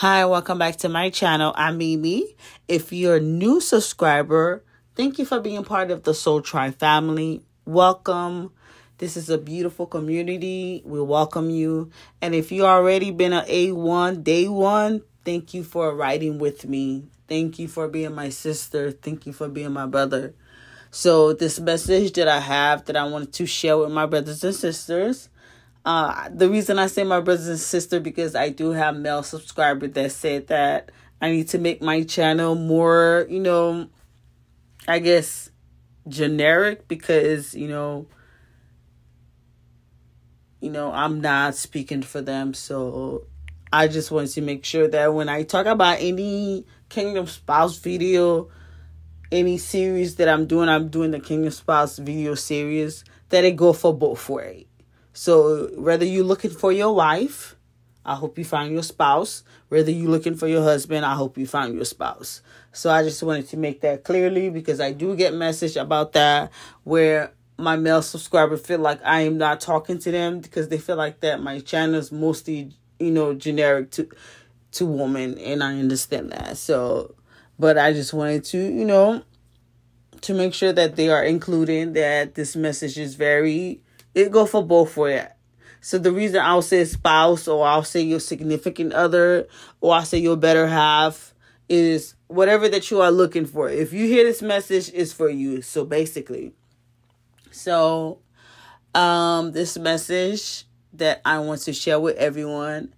Hi, welcome back to my channel. I'm Mimi. If you're a new subscriber, thank you for being part of the Soul Tribe family. Welcome. This is a beautiful community. We welcome you. And if you already been an A1, day one, thank you for riding with me. Thank you for being my sister. Thank you for being my brother. So, this message that I have that I wanted to share with my brothers and sisters uh, the reason I say my brothers and sister because I do have male subscribers that said that I need to make my channel more, you know, I guess generic because, you know, you know, I'm not speaking for them. So I just want to make sure that when I talk about any Kingdom Spouse video, any series that I'm doing, I'm doing the Kingdom Spouse video series, that it go for both ways so whether you're looking for your wife, I hope you find your spouse. Whether you're looking for your husband, I hope you find your spouse. So I just wanted to make that clearly because I do get message about that where my male subscribers feel like I am not talking to them because they feel like that my channel is mostly, you know, generic to to women and I understand that. So but I just wanted to, you know, to make sure that they are including that this message is very it go for both way. So the reason I'll say spouse or I'll say your significant other or I'll say your better half is whatever that you are looking for. If you hear this message, is for you. So basically, so um this message that I want to share with everyone,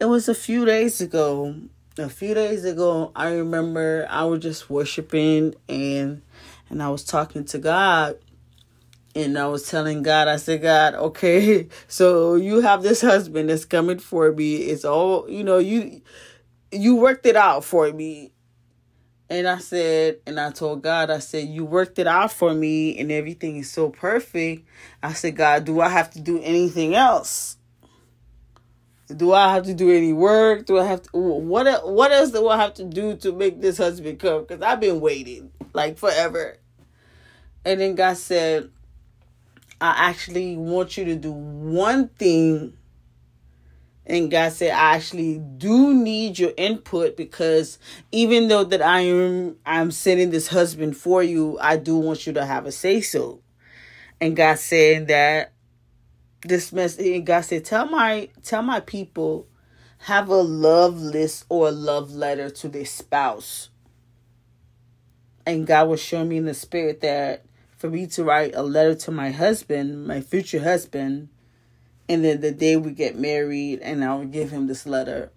it was a few days ago. A few days ago, I remember I was just worshiping and and I was talking to God and I was telling God, I said, God, okay, so you have this husband that's coming for me. It's all, you know, you you worked it out for me. And I said, and I told God, I said, you worked it out for me and everything is so perfect. I said, God, do I have to do anything else? Do I have to do any work? Do I have to what what else do I have to do to make this husband come? Because I've been waiting like forever. And then God said, I actually want you to do one thing. And God said, I actually do need your input because even though that I am I'm sending this husband for you, I do want you to have a say so. And God said that this message God said, Tell my tell my people have a love list or a love letter to their spouse. And God was showing me in the spirit that for me to write a letter to my husband, my future husband, and then the day we get married, and I would give him this letter.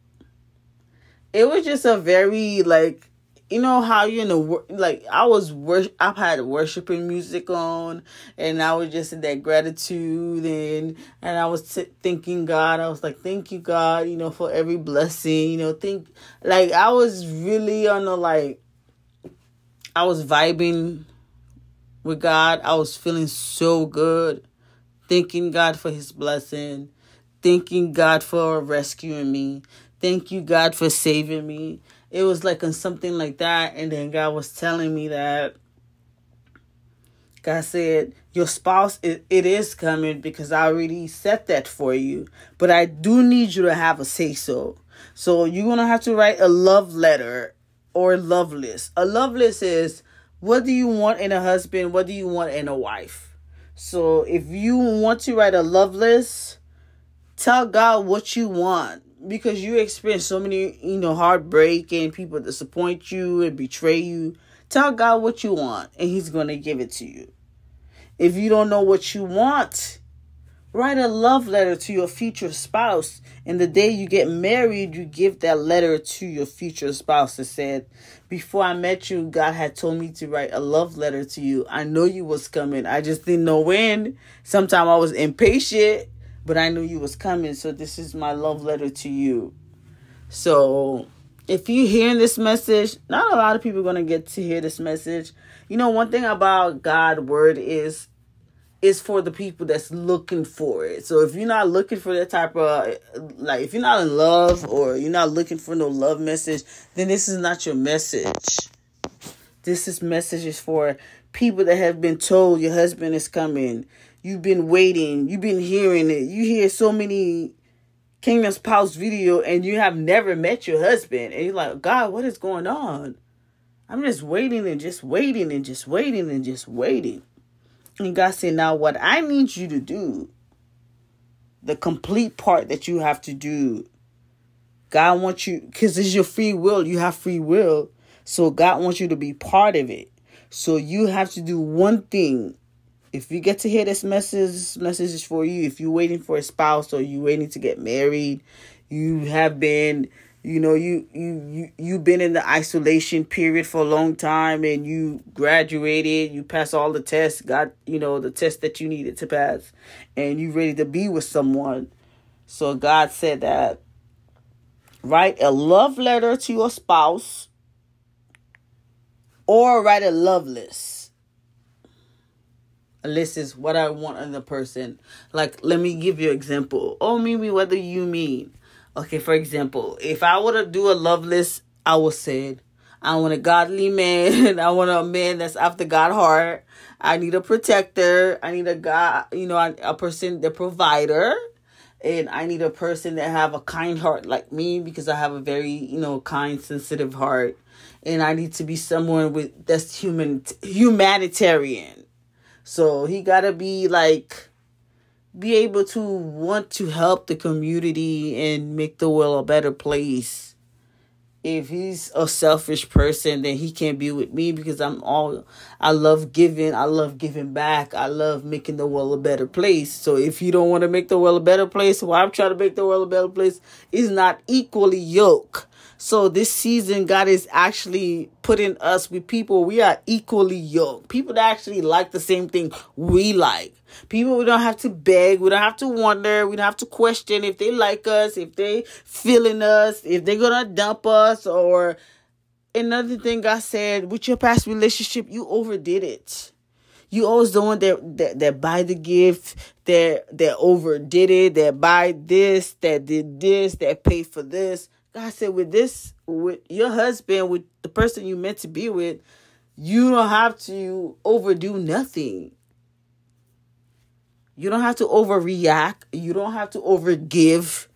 It was just a very like you know how you know like I was worship I've had worshiping music on and I was just in that gratitude and and I was t- thanking God I was like thank you God you know for every blessing you know think like I was really on the like I was vibing with God. I was feeling so good. Thanking God for his blessing. Thanking God for rescuing me. Thank you, God, for saving me. It was like on something like that. And then God was telling me that God said, Your spouse, it, it is coming because I already set that for you. But I do need you to have a say so. So you're going to have to write a love letter or love list. A love list is what do you want in a husband? What do you want in a wife? So if you want to write a love list, tell God what you want because you experience so many, you know, heartbreak and people disappoint you and betray you. Tell God what you want and he's going to give it to you. If you don't know what you want, Write a love letter to your future spouse. And the day you get married, you give that letter to your future spouse that said, Before I met you, God had told me to write a love letter to you. I know you was coming. I just didn't know when. Sometimes I was impatient, but I knew you was coming. So this is my love letter to you. So if you hearing this message, not a lot of people are gonna get to hear this message. You know, one thing about God word is it's for the people that's looking for it. So if you're not looking for that type of like if you're not in love or you're not looking for no love message, then this is not your message. This is messages for people that have been told your husband is coming. You've been waiting, you've been hearing it. You hear so many Kingdom Spouse video and you have never met your husband and you're like, God, what is going on? I'm just waiting and just waiting and just waiting and just waiting. And God said, Now, what I need you to do, the complete part that you have to do, God wants you, because it's your free will, you have free will. So God wants you to be part of it. So you have to do one thing. If you get to hear this message, this message is for you. If you're waiting for a spouse or you're waiting to get married, you have been you know you you you you've been in the isolation period for a long time and you graduated you passed all the tests got you know the test that you needed to pass and you ready to be with someone. So god said that write a love letter to your spouse or write a love list. A list is what i want in the person. Like let me give you an example. Oh maybe whether you mean Okay, for example, if I were to do a love list, I would say, I want a godly man. I want a man that's after God heart. I need a protector. I need a God, you know, a person, the provider. And I need a person that have a kind heart like me because I have a very, you know, kind, sensitive heart. And I need to be someone with that's human humanitarian. So he gotta be like be able to want to help the community and make the world a better place. If he's a selfish person, then he can't be with me because I'm all I love giving, I love giving back, I love making the world a better place. So if you don't want to make the world a better place, well, I'm trying to make the world a better place is not equally yoked. So this season, God is actually putting us with people we are equally yoked. People that actually like the same thing we like. People we don't have to beg, we don't have to wonder, we don't have to question if they like us, if they feeling us, if they're gonna dump us, or another thing God said with your past relationship, you overdid it. You always the one that, that that buy the gift, that that overdid it, that buy this, that did this, that paid for this God said, with this, with your husband, with the person you meant to be with, you don't have to overdo nothing. You don't have to overreact. You don't have to overgive.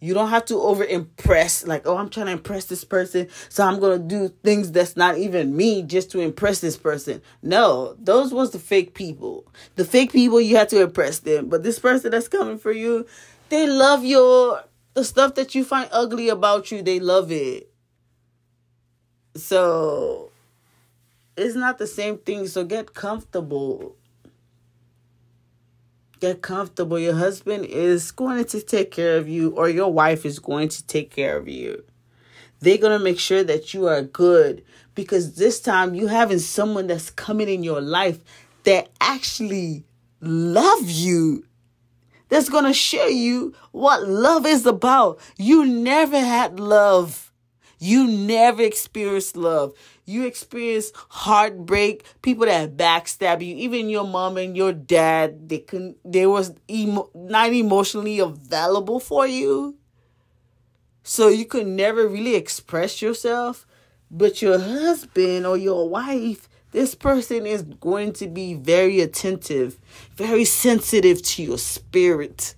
You don't have to over impress. Like, oh, I'm trying to impress this person, so I'm gonna do things that's not even me just to impress this person. No, those was the fake people. The fake people you had to impress them. But this person that's coming for you, they love your the stuff that you find ugly about you, they love it. So it's not the same thing. So get comfortable. Get comfortable. Your husband is going to take care of you, or your wife is going to take care of you. They're going to make sure that you are good because this time you having someone that's coming in your life that actually love you that's going to show you what love is about. You never had love. You never experienced love. You experienced heartbreak, people that backstab you, even your mom and your dad, they can they was emo- not emotionally available for you. So you could never really express yourself, but your husband or your wife this person is going to be very attentive, very sensitive to your spirit.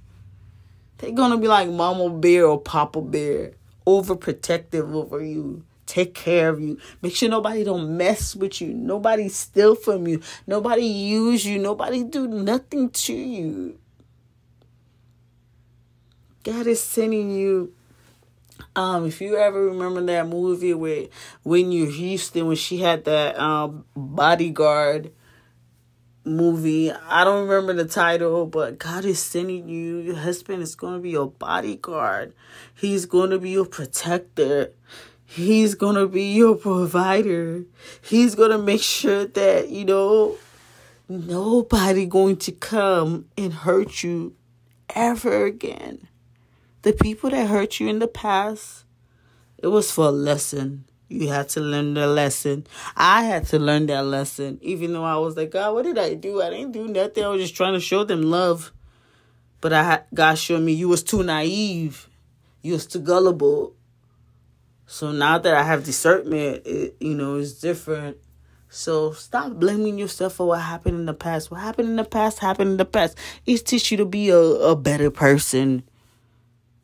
They're going to be like Mama Bear or Papa Bear, overprotective over you. Take care of you. Make sure nobody don't mess with you. Nobody steal from you. Nobody use you. Nobody do nothing to you. God is sending you um, if you ever remember that movie with Whitney Houston when she had that um bodyguard movie, I don't remember the title, but God is sending you. Your husband is going to be your bodyguard. He's going to be your protector. He's going to be your provider. He's going to make sure that, you know, nobody going to come and hurt you ever again. The people that hurt you in the past, it was for a lesson. You had to learn the lesson. I had to learn that lesson, even though I was like, God, what did I do? I didn't do nothing. I was just trying to show them love. But I had, God showed me you was too naive. You was too gullible. So now that I have discernment, it, you know, it's different. So stop blaming yourself for what happened in the past. What happened in the past happened in the past. It teach you to be a, a better person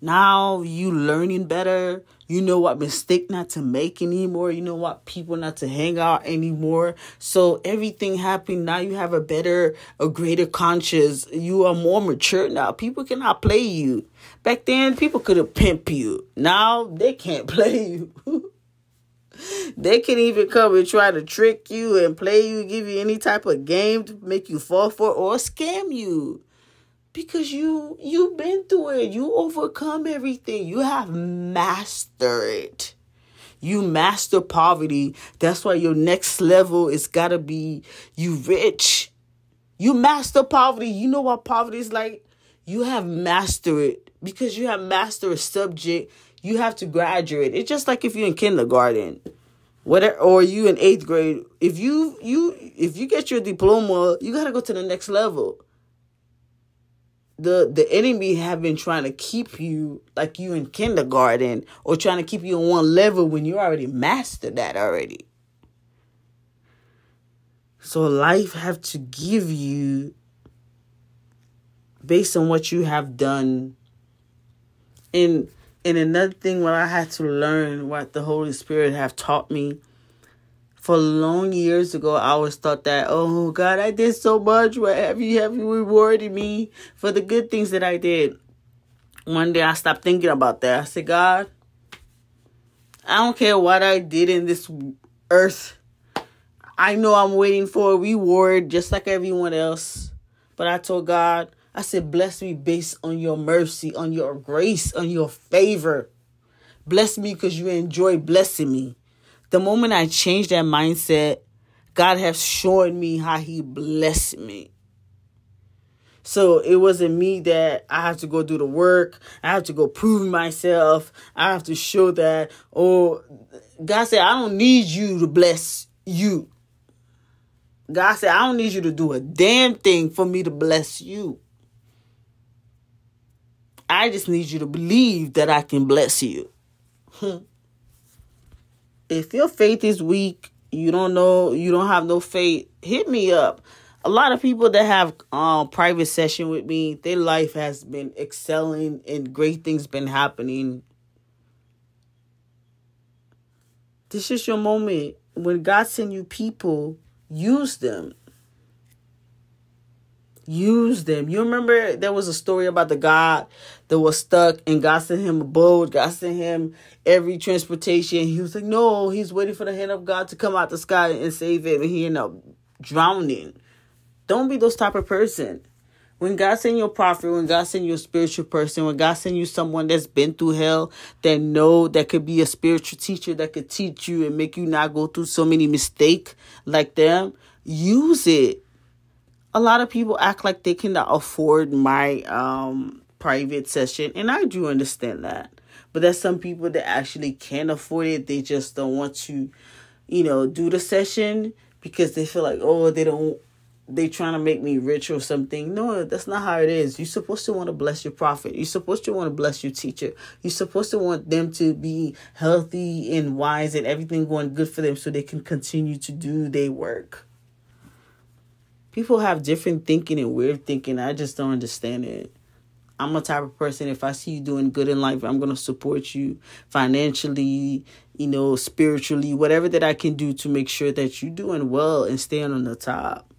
Now you learning better. You know what mistake not to make anymore. You know what people not to hang out anymore. So everything happened. Now you have a better, a greater conscience. You are more mature now. People cannot play you. Back then, people could have pimp you. Now they can't play you. they can even come and try to trick you and play you, give you any type of game to make you fall for or scam you because you you've been through it. You overcome everything. You have mastered it. You master poverty. That's why your next level is gotta be you rich. You master poverty. You know what poverty is like? You have mastered it. Because you have mastered a subject you have to graduate. It's just like if you're in kindergarten. Whatever or you in eighth grade. If you you if you get your diploma you got to go to the next level the the enemy have been trying to keep you like you in kindergarten or trying to keep you on one level when you already mastered that already. So life have to give you based on what you have done. And and another thing what I had to learn what the Holy Spirit have taught me for long years ago, I always thought that, oh God, I did so much. What have you have you rewarded me for the good things that I did? One day I stopped thinking about that. I said, God, I don't care what I did in this earth. I know I'm waiting for a reward just like everyone else. But I told God, I said, bless me based on your mercy, on your grace, on your favor. Bless me because you enjoy blessing me the moment I changed that mindset, God has shown me how He blessed me. So it wasn't me that I have to go do the work. I have to go prove myself. I have to show that, oh, God said, I don't need you to bless you. God said, I don't need you to do a damn thing for me to bless you. I just need you to believe that I can bless you. Hmm. If your faith is weak, you don't know, you don't have no faith, hit me up. A lot of people that have um private session with me, their life has been excelling and great things been happening. This is your moment. When God send you people, use them use them. You remember there was a story about the God that was stuck and God sent him a boat, God sent him every transportation. He was like, no, he's waiting for the hand of God to come out the sky and save him. And he ended up drowning. Don't be those type of person. When God send you a prophet, when God send you a spiritual person, when God send you someone that's been through hell, that know that could be a spiritual teacher that could teach you and make you not go through so many mistakes like them, use it a lot of people act like they cannot afford my um private session and I do understand that. But there's some people that actually can afford it. They just don't want to, you know, do the session because they feel like, oh, they don't they trying to make me rich or something. No, that's not how it is. You're supposed to want to bless your prophet. You're supposed to want to bless your teacher. You're supposed to want them to be healthy and wise and everything going good for them so they can continue to do their work people have different thinking and weird thinking. I just don't understand it. I'm a type of person, if I see you doing good in life, I'm going to support you financially, you know, spiritually, whatever that I can do to make sure that you're doing well and staying on the top.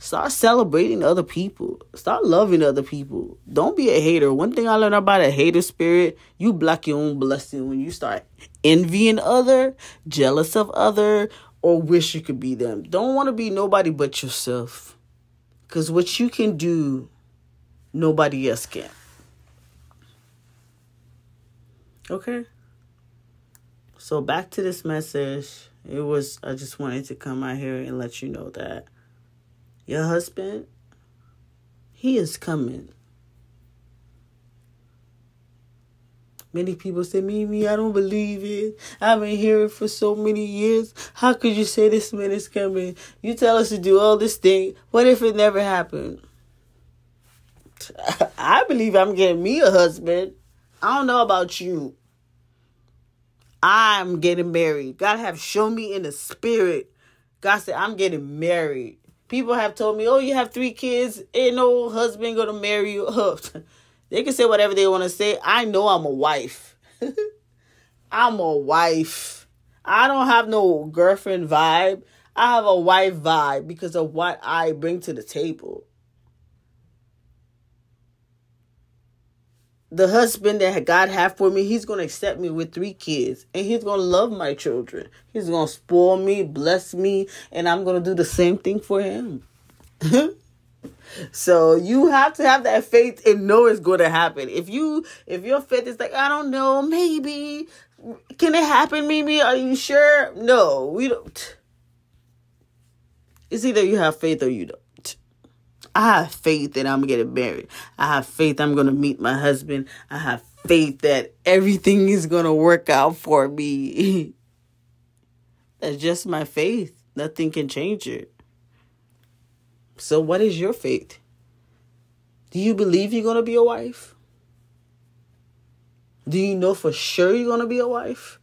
Start celebrating other people. Start loving other people. Don't be a hater. One thing I learned about a hater spirit, you block your own blessing when you start envying other, jealous of other, or wish you could be them. Don't want to be nobody but yourself. Because what you can do, nobody else can. Okay? So back to this message. It was, I just wanted to come out here and let you know that your husband, he is coming. Many people say, Mimi, I don't believe it. I've been hearing for so many years. How could you say this man is coming? You tell us to do all this thing. What if it never happened? I believe I'm getting me a husband. I don't know about you. I'm getting married. God have shown me in the spirit. God said, I'm getting married. People have told me, oh, you have three kids. Ain't no husband gonna marry you. They can say whatever they want to say. I know I'm a wife. I'm a wife. I don't have no girlfriend vibe. I have a wife vibe because of what I bring to the table. The husband that God had for me, he's going to accept me with three kids and he's going to love my children. He's going to spoil me, bless me, and I'm going to do the same thing for him. So you have to have that faith and know it's going to happen. If you if your faith is like I don't know, maybe can it happen? Maybe are you sure? No, we don't. It's either you have faith or you don't. I have faith that I'm getting married. I have faith I'm gonna meet my husband. I have faith that everything is gonna work out for me. That's just my faith. Nothing can change it. So, what is your faith? Do you believe you're going to be a wife? Do you know for sure you're going to be a wife?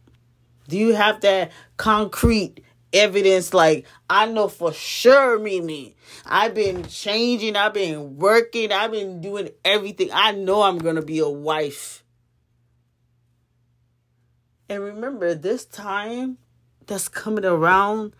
Do you have that concrete evidence like I know for sure, Mimi. I've been changing, I've been working, I've been doing everything. I know I'm going to be a wife. And remember, this time that's coming around,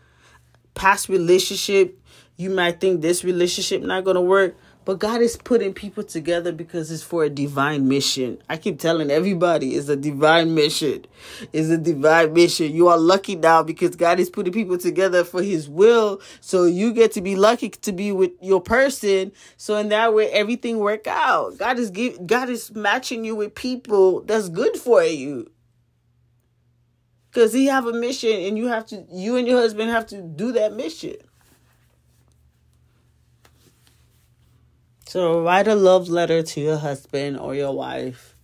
past relationship, you might think this relationship not going to work, but God is putting people together because it's for a divine mission. I keep telling everybody it's a divine mission. It's a divine mission. You are lucky now because God is putting people together for his will. So you get to be lucky to be with your person. So in that way everything work out. God is give, God is matching you with people that's good for you. Cuz he have a mission and you have to you and your husband have to do that mission. So write a love letter to your husband or your wife.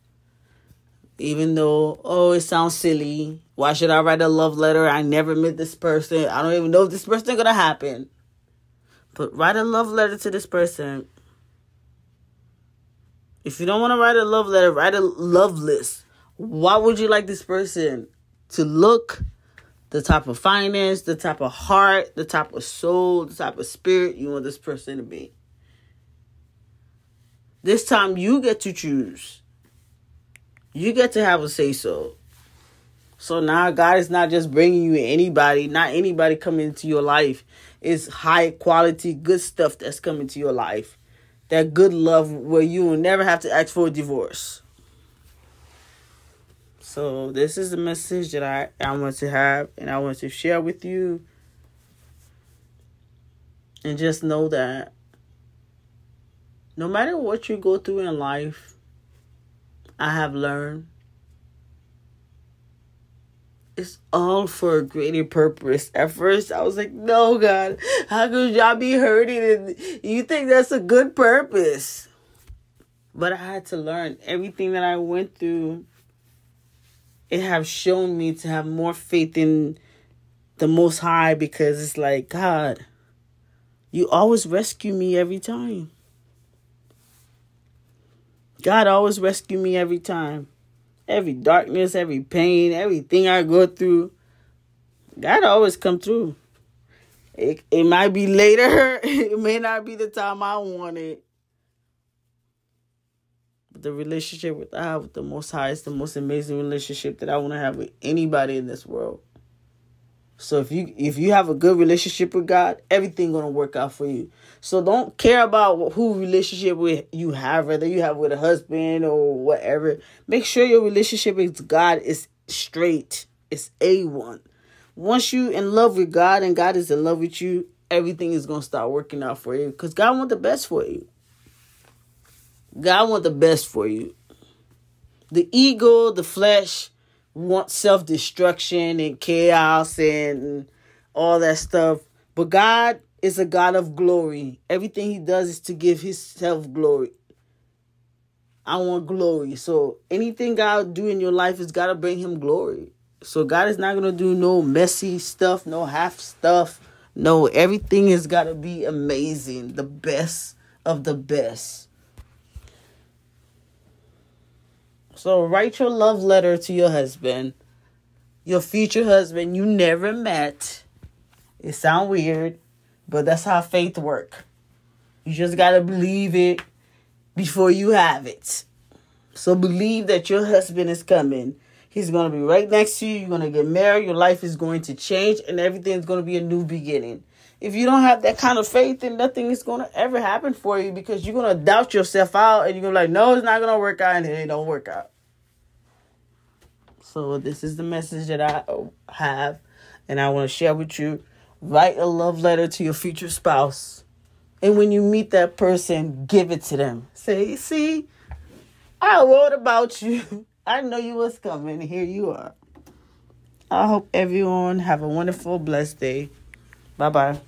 Even though, oh, it sounds silly. Why should I write a love letter? I never met this person. I don't even know if this person gonna happen. But write a love letter to this person. If you don't want to write a love letter, write a love list. What would you like this person to look? The type of finance, the type of heart, the type of soul, the type of spirit you want this person to be. This time you get to choose. You get to have a say so. So now God is not just bringing you anybody, not anybody coming into your life. It's high quality, good stuff that's coming to your life. That good love where you will never have to ask for a divorce. So this is the message that I, I want to have and I want to share with you. And just know that no matter what you go through in life, I have learned it's all for a greater purpose. At first, I was like, no, God, how could y'all be hurting? And you think that's a good purpose? But I had to learn everything that I went through. It have shown me to have more faith in the Most High because it's like, God, you always rescue me every time. God always rescue me every time. Every darkness, every pain, everything I go through, God always come through. It, it might be later. It may not be the time I want it. But the relationship with I have with the Most High is the most amazing relationship that I want to have with anybody in this world. So if you if you have a good relationship with God, everything gonna work out for you. So don't care about who relationship with you have, whether you have with a husband or whatever. Make sure your relationship with God is straight. It's a one. Once you in love with God and God is in love with you, everything is gonna start working out for you because God want the best for you. God want the best for you. The ego, the flesh, want self destruction and chaos and all that stuff. But God is a God of glory. Everything He does is to give Himself glory. I want glory. So anything God do in your life is gotta bring Him glory. So God is not gonna do no messy stuff, no half stuff. No, everything has gotta be amazing, the best of the best. So write your love letter to your husband, your future husband you never met. It sound weird, but that's how faith work. You just got to believe it before you have it. So believe that your husband is coming. He's going to be right next to you. You're going to get married. Your life is going to change and everything's going to be a new beginning. If you don't have that kind of faith, then nothing is going to ever happen for you because you're going to doubt yourself out and you're going to be like, no, it's not going to work out and it don't work out. So this is the message that I have and I want to share with you. Write a love letter to your future spouse. And when you meet that person, give it to them. Say, see, I wrote about you. I know you was coming. Here you are. I hope everyone have a wonderful, blessed day. Bye bye.